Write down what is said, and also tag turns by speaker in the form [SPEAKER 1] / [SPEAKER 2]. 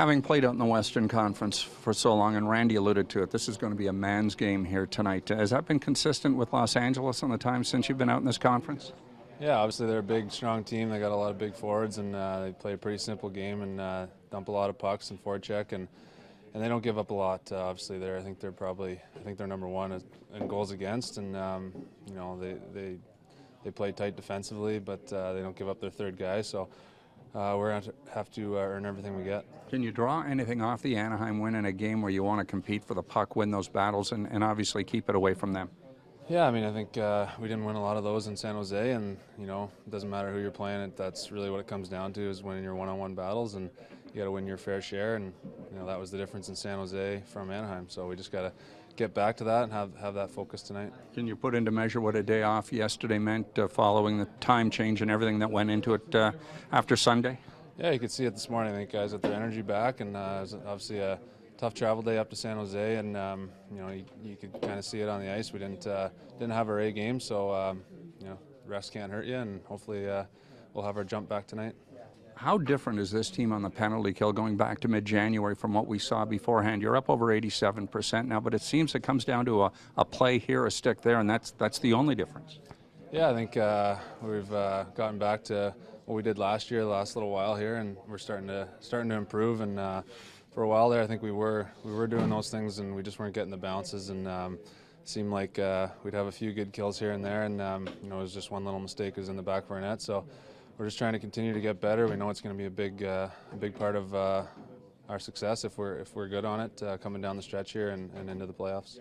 [SPEAKER 1] Having played out in the Western Conference for so long, and Randy alluded to it, this is going to be a man's game here tonight. Has that been consistent with Los Angeles in the time since you've been out in this conference?
[SPEAKER 2] Yeah, obviously they're a big, strong team. They got a lot of big forwards, and uh, they play a pretty simple game and uh, dump a lot of pucks and forecheck, and and they don't give up a lot. Uh, obviously, there. I think they're probably, I think they're number one in goals against, and um, you know they they they play tight defensively, but uh, they don't give up their third guy. So uh, we're going to have to uh, earn everything we get.
[SPEAKER 1] Can you draw anything off the Anaheim win in a game where you want to compete for the puck, win those battles, and, and obviously keep it away from them?
[SPEAKER 2] Yeah, I mean, I think uh, we didn't win a lot of those in San Jose, and you know, it doesn't matter who you're playing. It that's really what it comes down to is winning your one-on-one battles, and you got to win your fair share. And you know, that was the difference in San Jose from Anaheim. So we just got to get back to that and have have that focus tonight.
[SPEAKER 1] Can you put into measure what a day off yesterday meant, uh, following the time change and everything that went into it uh, after Sunday?
[SPEAKER 2] Yeah, you could see it this morning. I think guys got their energy back, and uh, it was obviously a tough travel day up to San Jose, and um, you know you, you could kind of see it on the ice. We didn't uh, didn't have our A game, so um, you know rest can't hurt you, and hopefully uh, we'll have our jump back tonight.
[SPEAKER 1] How different is this team on the penalty kill going back to mid-January from what we saw beforehand? You're up over 87% now, but it seems it comes down to a, a play here, a stick there, and that's that's the only difference.
[SPEAKER 2] Yeah, I think uh, we've uh, gotten back to what we did last year, the last little while here, and we're starting to starting to improve and uh, for a while there, I think we were we were doing those things, and we just weren't getting the bounces, and um, seemed like uh, we'd have a few good kills here and there, and um, you know it was just one little mistake was in the back of our net. So we're just trying to continue to get better. We know it's going to be a big uh, a big part of uh, our success if we're if we're good on it uh, coming down the stretch here and, and into the playoffs.